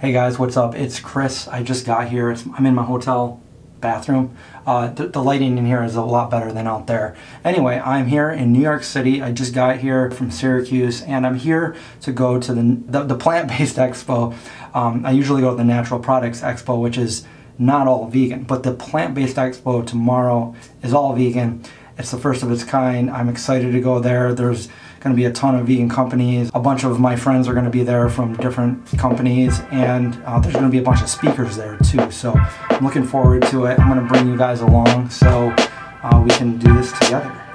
Hey guys, what's up? It's Chris. I just got here. It's, I'm in my hotel bathroom. Uh, the, the, lighting in here is a lot better than out there. Anyway, I'm here in New York City. I just got here from Syracuse and I'm here to go to the, the, the plant-based expo. Um, I usually go to the Natural Products Expo, which is not all vegan, but the plant-based expo tomorrow is all vegan. It's the first of its kind. I'm excited to go there. There's going to be a ton of vegan companies. A bunch of my friends are going to be there from different companies, and uh, there's going to be a bunch of speakers there too. So I'm looking forward to it. I'm going to bring you guys along so uh, we can do this together.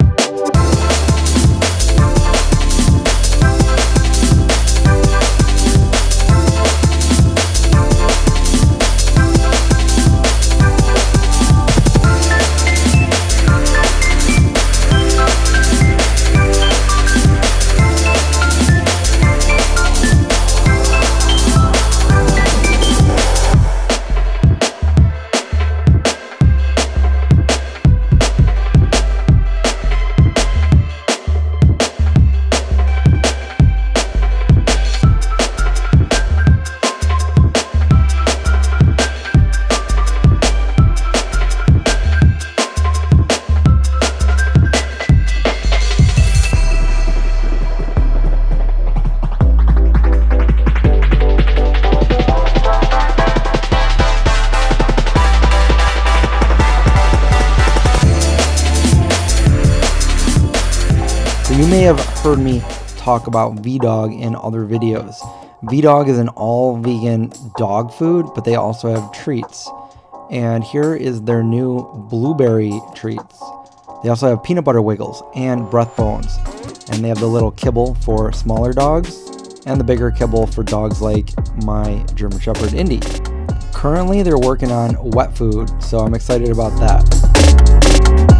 May have heard me talk about VDog in other videos. VDog is an all vegan dog food, but they also have treats. And here is their new blueberry treats. They also have peanut butter wiggles and breath bones. And they have the little kibble for smaller dogs and the bigger kibble for dogs like my German Shepherd Indy. Currently, they're working on wet food, so I'm excited about that.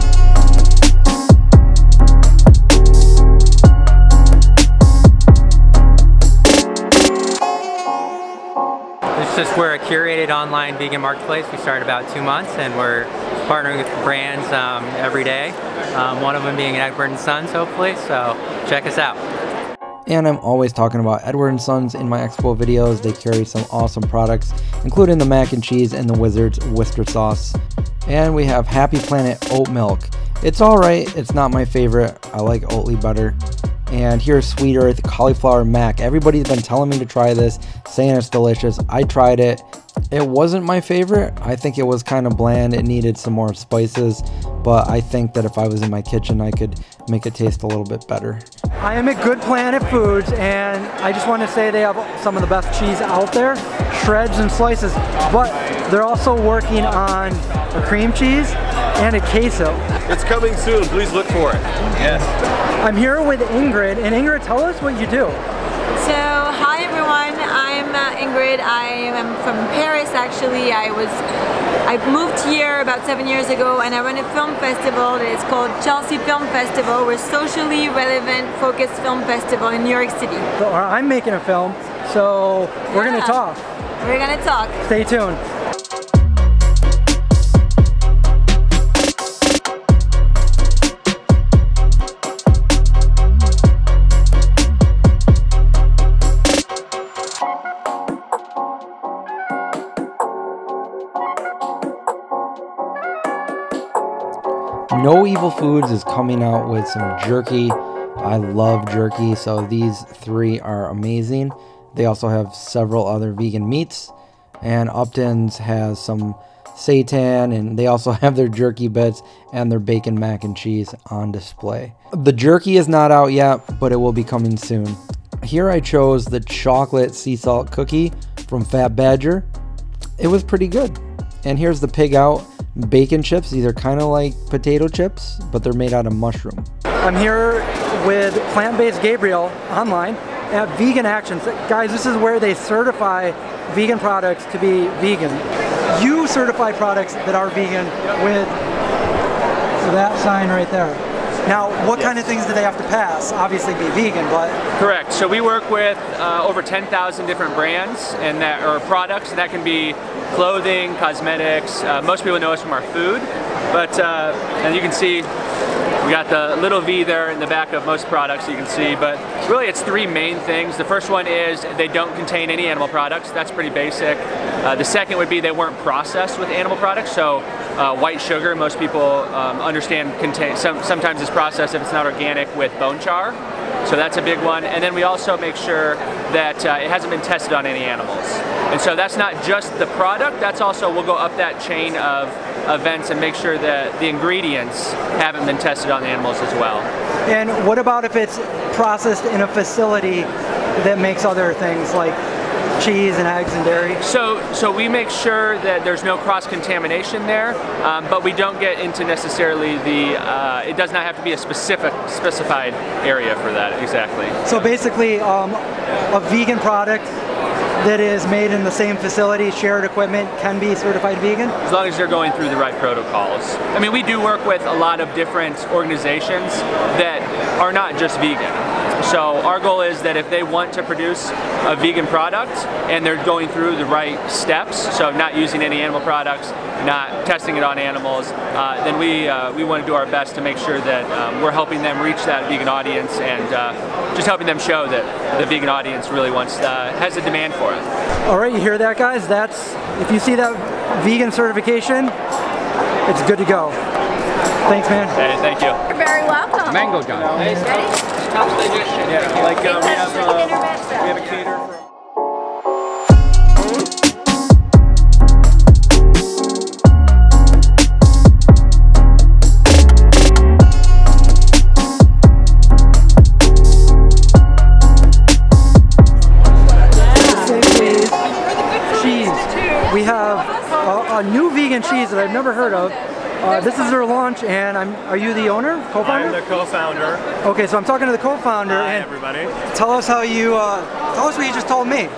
Just we're a curated online vegan marketplace. We started about two months and we're partnering with brands um, every day. Um, one of them being Edward & Sons, hopefully, so check us out. And I'm always talking about Edward & Sons in my expo videos. They carry some awesome products, including the mac and cheese and the Wizards Worcester sauce. And we have Happy Planet oat milk. It's alright, it's not my favorite. I like Oatly better. And here's Sweet Earth Cauliflower Mac. Everybody's been telling me to try this, saying it's delicious. I tried it. It wasn't my favorite. I think it was kind of bland. It needed some more spices, but I think that if I was in my kitchen, I could make it taste a little bit better. I am at Good Planet Foods, and I just want to say they have some of the best cheese out there, shreds and slices, but they're also working on a cream cheese and a queso. It's coming soon. Please look for it. Yes. I'm here with Ingrid, and Ingrid, tell us what you do. So, hi everyone. I'm uh, Ingrid. I am from Paris. Actually, I was I moved here about seven years ago, and I run a film festival that is called Chelsea Film Festival. We're socially relevant, focused film festival in New York City. So uh, I'm making a film, so we're yeah. gonna talk. We're gonna talk. Stay tuned. Foods is coming out with some jerky. I love jerky, so these three are amazing. They also have several other vegan meats, and Upton's has some seitan, and they also have their jerky bits and their bacon mac and cheese on display. The jerky is not out yet, but it will be coming soon. Here I chose the chocolate sea salt cookie from Fat Badger. It was pretty good. And here's the pig out bacon chips. These are kind of like potato chips, but they're made out of mushroom. I'm here with Plant-Based Gabriel online at Vegan Actions. Guys, this is where they certify vegan products to be vegan. You certify products that are vegan with that sign right there. Now, what yes. kind of things do they have to pass? Obviously, be vegan, but correct. So we work with uh, over 10,000 different brands and that or products, that can be clothing, cosmetics. Uh, most people know us from our food, but uh, and you can see We got the little V there in the back of most products you can see, but really it's three main things. The first one is they don't contain any animal products. That's pretty basic. Uh, the second would be they weren't processed with animal products. So uh, white sugar, most people um, understand contain, some, sometimes it's processed if it's not organic with bone char. So that's a big one. And then we also make sure that uh, it hasn't been tested on any animals. And so that's not just the product, that's also, we'll go up that chain of events and make sure that the ingredients haven't been tested on animals as well. And what about if it's processed in a facility that makes other things like cheese and eggs and dairy? So, so we make sure that there's no cross-contamination there, um, but we don't get into necessarily the, uh, it does not have to be a specific, specified area for that, exactly. So basically, um, a vegan product that is made in the same facility, shared equipment, can be certified vegan? As long as they're going through the right protocols. I mean, we do work with a lot of different organizations that are not just vegan. So our goal is that if they want to produce a vegan product and they're going through the right steps, so not using any animal products, not testing it on animals, uh, then we, uh, we want to do our best to make sure that um, we're helping them reach that vegan audience and uh, just helping them show that the vegan audience really wants, uh, has a demand for it. All right, you hear that guys? That's, if you see that vegan certification, it's good to go. Thanks, man. Hey, thank you. You're very welcome. Mango John. Ready? Yeah, like uh, we have uh, we have a caterer. for- cheese. Cheese. We have a, a new vegan cheese that I've never heard of. Uh, this is their launch, and I'm. Are you the owner, co-founder? I'm the co-founder. Okay, so I'm talking to the co-founder, Hi, and everybody. tell us how you. Uh, tell us what you just told me.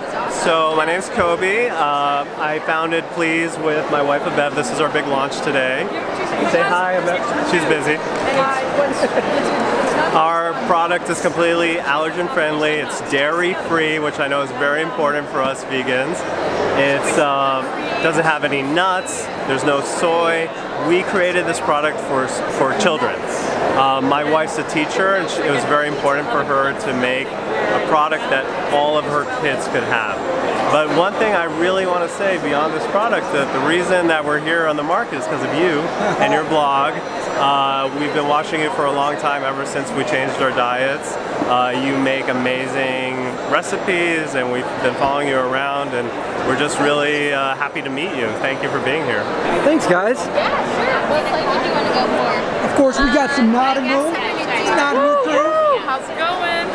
So my name's Kobe. Uh, I founded Pleese with my wife Abev. This is our big launch today. Say hi, Abev. She's busy. Our product is completely allergen friendly. It's dairy free, which I know is very important for us vegans. It um, doesn't have any nuts. There's no soy. We created this product for for children. Um, my wife's a teacher, and she, it was very important for her to make a product that all of her kids could have. But one thing I really want to say beyond this product, that the reason that we're here on the market is because of you and your blog. Uh, we've been watching you for a long time, ever since we changed our diets. Uh, you make amazing recipes, and we've been following you around, and we're just really uh, happy to meet you. Thank you for being here. Thanks, guys. Yeah, sure. What flavor do you want to go for? Of course, we got some Notting Roll. Notting Roll crew. How's it going?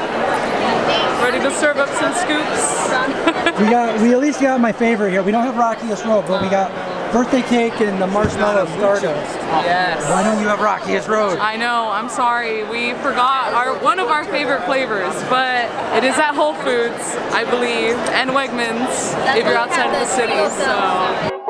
Ready to serve up some scoops? We got. We at least got my favorite here. We don't have Rockiest Road, but we got birthday cake and the marshmallow stardust. Yes. Why don't you have Rockiest Road? I know, I'm sorry. We forgot our one of our favorite flavors, but it is at Whole Foods, I believe, and Wegmans if you're outside of the city. So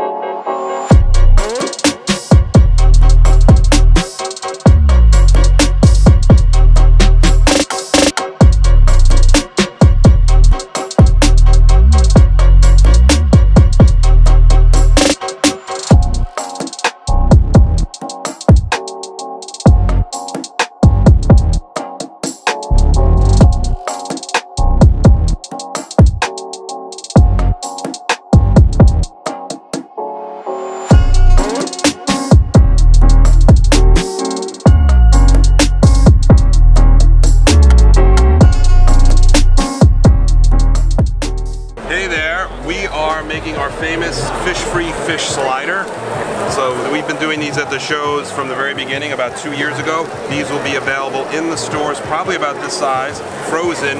shows from the very beginning, about two years ago. These will be available in the stores, probably about this size, frozen,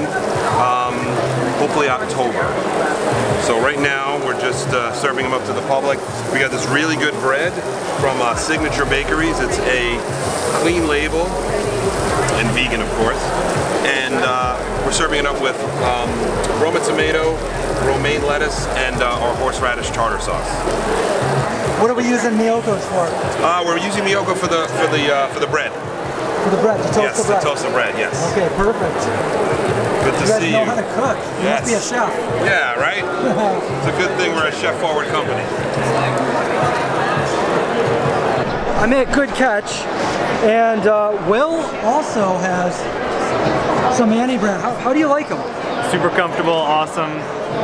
um, hopefully October. So right now we're just uh, serving them up to the public. We got this really good bread from uh, Signature Bakeries. It's a clean label and vegan, of course. And uh, we're serving it up with um, Roma tomato, romaine lettuce, and uh, our horseradish tartar sauce. What are we using Miyoko's for? Uh, we're using Miyoko for the for the uh, for the bread. For the bread, to toast yes, the bread. to toast the bread. Yes. Okay, perfect. Good to see You guys see know you. how to cook. You must be a chef. Yeah, right. it's a good thing we're a chef-forward company. I made a Good Catch, and uh, Will also has some ANIBrand. How, how do you like them? Super comfortable, awesome.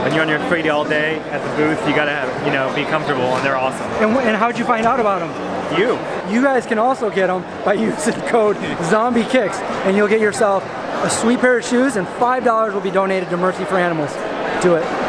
When you're on your feet all day at the booth, you gotta have, you know, be comfortable, and they're awesome. And, and how'd you find out about them? You. You guys can also get them by using code Zombie Kicks, and you'll get yourself a sweet pair of shoes, and five dollars will be donated to Mercy for Animals. Do it.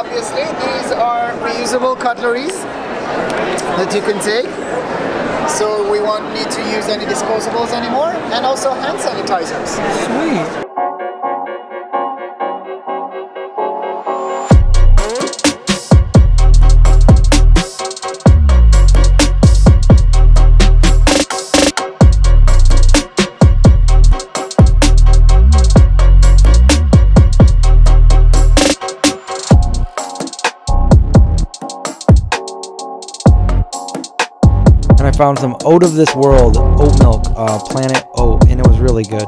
Obviously. These are reusable cutleries that you can take. So we won't need to use any disposables anymore. And also hand sanitizers. Sweet. I found some Oat of This World oat milk, uh, Planet Oat, and it was really good.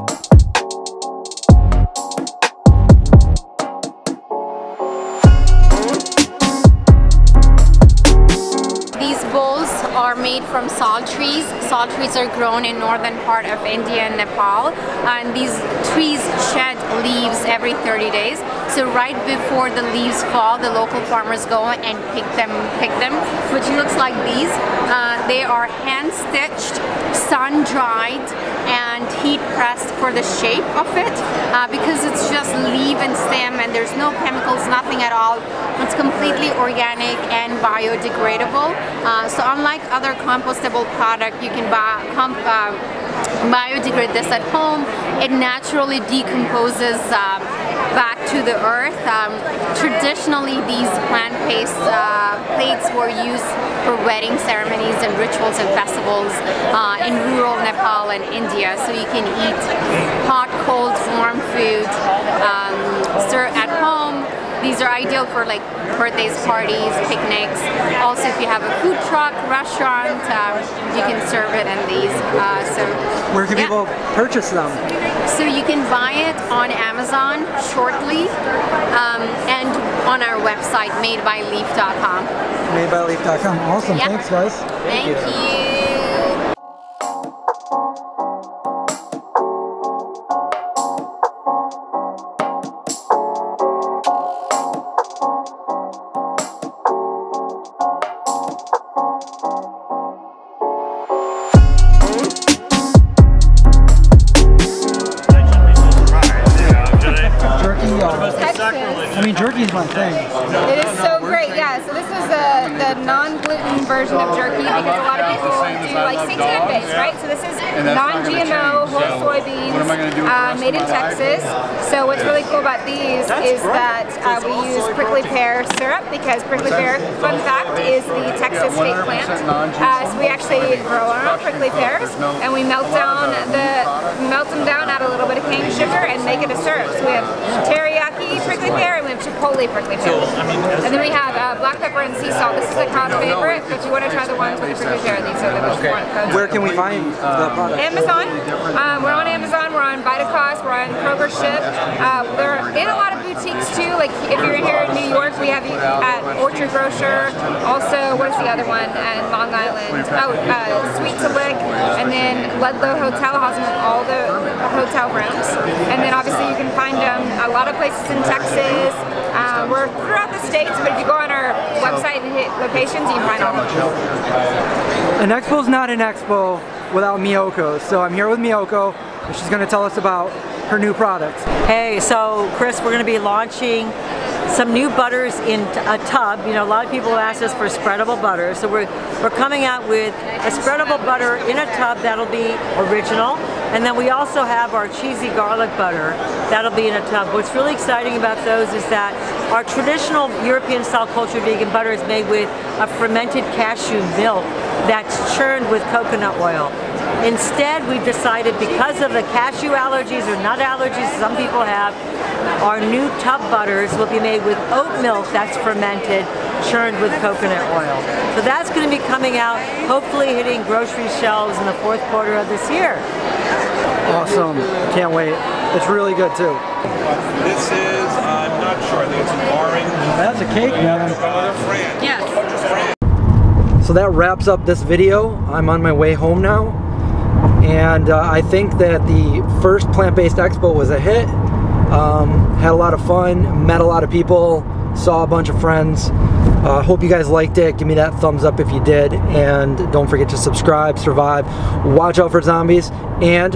These bowls are made from sal trees. Sal trees are grown in northern part of India and Nepal, and these trees shed leaves every 30 days. So right before the leaves fall, the local farmers go and pick them, pick them, which looks like these. Uh, they are hand stitched, sun dried, and heat pressed for the shape of it uh, because it's just leaf and stem and there's no chemicals, nothing at all. It's completely organic and biodegradable. Uh, so unlike other compostable product, you can buy uh, biodegrade this at home. It naturally decomposes um, back to the earth. Um, traditionally, these plant-based uh, plates were used for wedding ceremonies and rituals and festivals uh, in rural Nepal and India. So you can eat hot, cold, warm food, um, at home. These are ideal for like birthdays, parties, picnics. Also, if you have a food truck, restaurant, um, you can serve it in these. Uh, so Where can yeah. people purchase them? So you can buy it on Amazon shortly um, and on our website madebyleaf.com. Madebyleaf.com. Awesome. Yeah. Thanks, guys. Thank you. Non-gluten version of jerky because a lot of people do like seitan based, right? So this is non-GMO, whole soybeans, uh, made in Texas. So what's really cool about these is that uh, we use prickly pear syrup because prickly pear, fun fact, is the Texas state plant. Uh, so we actually grow our own prickly pears and we melt down the melt them down, add a little bit of cane sugar, and make it a syrup. So we have teriyaki prickly pear and we have chipotle prickly pear. And then we have uh, black pepper and sea salt. This is a crowd favorite, but you want to try the ones with the prickly pear. These are the most important. Where can we find the product? Amazon. Um, we're on Amazon. We're on Vitacost. We're on Kroger Ship. Uh, they're in a lot of boutiques too. Like if you're here in New York, we have you at Orchard Grocer. Also, what is the other one? And Long Island. Oh, uh, Sweet to Lick. And then Ludlow Hotel has them in all the hotel rooms. And then obviously you can find them a lot of places in Texas. Uh, we're throughout the states, but if you go on our website and hit locations, you can find all of them. An expo's not an expo without Miyoko. So I'm here with Miyoko, and she's going to tell us about her new products. Hey, so Chris, we're going to be launching some new butters in a tub. You know, a lot of people have asked us for spreadable butter, so we're we're coming out with a spreadable butter in a tub that'll be original, and then we also have our cheesy garlic butter that'll be in a tub. What's really exciting about those is that our traditional European-style cultured vegan butter is made with a fermented cashew milk that's churned with coconut oil. Instead, we've decided because of the cashew allergies or nut allergies some people have, our new tub butters will be made with oat milk that's fermented, churned with coconut oil. So that's going to be coming out, hopefully hitting grocery shelves in the fourth quarter of this year. Awesome. Can't wait. It's really good too. This is, I'm not sure, I think it's an orange. That's a cake, man. Yes. So that wraps up this video. I'm on my way home now. And uh, I think that the first plant-based expo was a hit. Um, had a lot of fun, met a lot of people, saw a bunch of friends. Uh, hope you guys liked it. Give me that thumbs up if you did. And don't forget to subscribe, survive, watch out for zombies, and